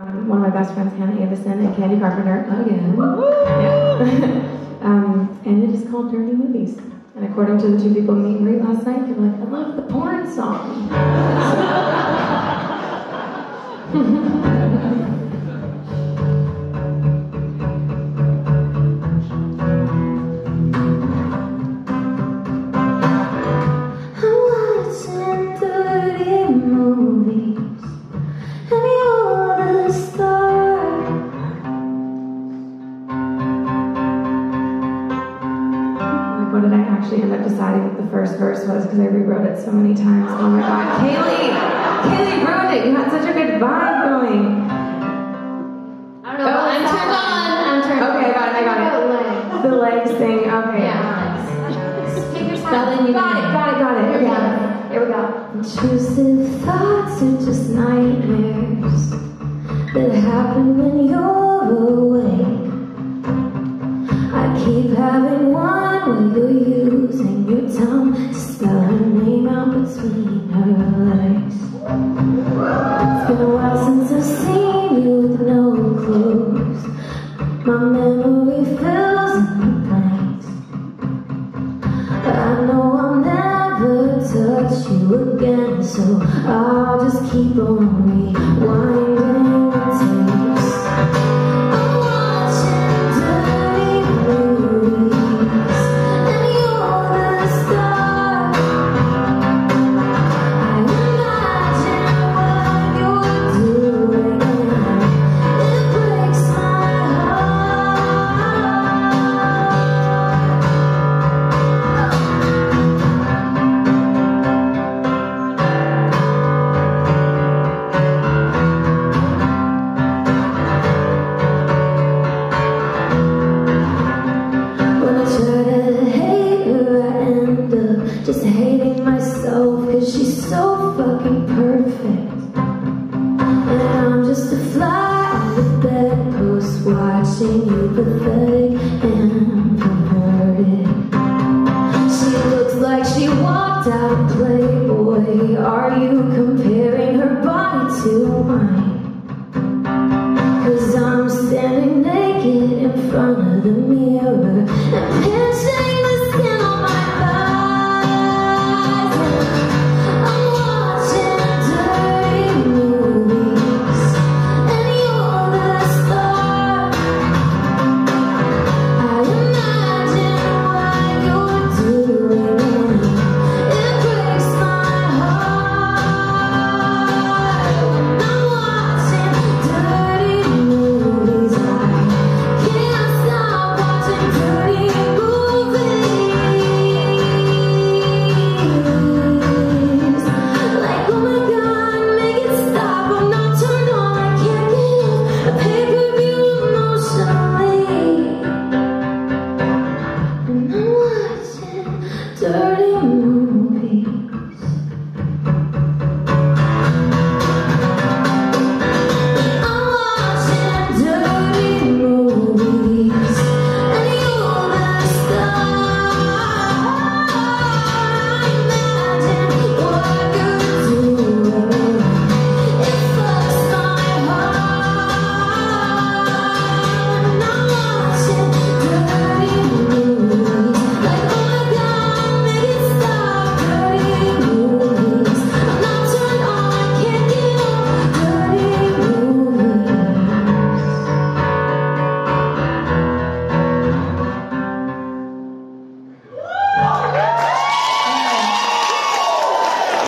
Um, one of my best friends, Hannah Avison, and Candy Carpenter again. Yeah. um, and it is called Dirty Movies. And according to the two people meet and greet last night, they're like, I love the porn song. actually end up deciding what the first verse was because I rewrote it so many times. Oh my god. Kalie! Kalie wrote it! You had such a good vibe going. I don't know. Oh, I'm turned on. I'm turned Okay, I got it, I got it. The legs thing, okay. Yeah. Take your Got time. it, got it, got it, got it. Okay. Here we go. Intrusive thoughts are just nightmares that happen when you're It's been a while since I've seen you with no clothes. My memory fills in blanks. But I know I'll never touch you again, so I'll just keep on rewinding Watching you pathetic and perverted She looks like she walked out of Playboy Are you comparing her body to mine? Cause I'm standing naked in front of the mirror